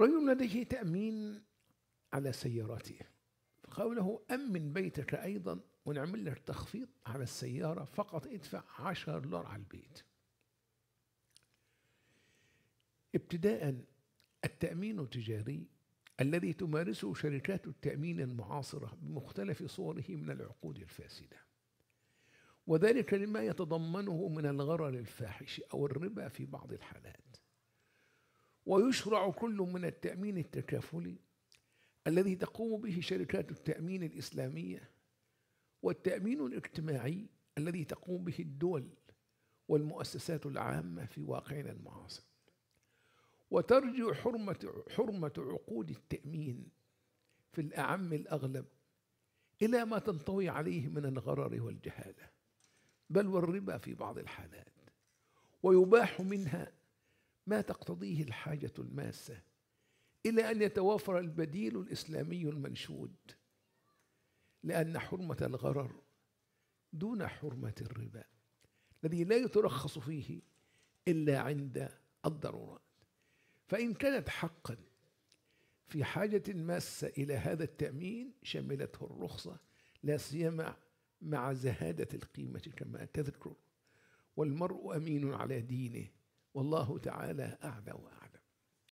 رجل لديه تأمين على سيارته. قوله أمن بيتك أيضا ونعمل لك تخفيض على السيارة فقط ادفع 10 دولار على البيت. ابتداء التأمين التجاري الذي تمارسه شركات التأمين المعاصرة بمختلف صوره من العقود الفاسدة. وذلك لما يتضمنه من الغرر الفاحش أو الربا في بعض الحالات. ويشرع كل من التأمين التكافلي الذي تقوم به شركات التأمين الإسلامية والتأمين الاجتماعي الذي تقوم به الدول والمؤسسات العامة في واقعنا المعاصر. وترجع حرمة حرمة عقود التأمين في الأعم الأغلب إلى ما تنطوي عليه من الغرر والجهالة بل والربا في بعض الحالات ويباح منها ما تقتضيه الحاجة الماسة إلى أن يتوافر البديل الإسلامي المنشود لأن حرمة الغرر دون حرمة الربا الذي لا يترخص فيه إلا عند الضرورات. فإن كانت حقا في حاجة ماسة إلى هذا التأمين شملته الرخصة لا سيما مع زهادة القيمة كما تذكر والمرء أمين على دينه والله تعالى أعلى وأعلم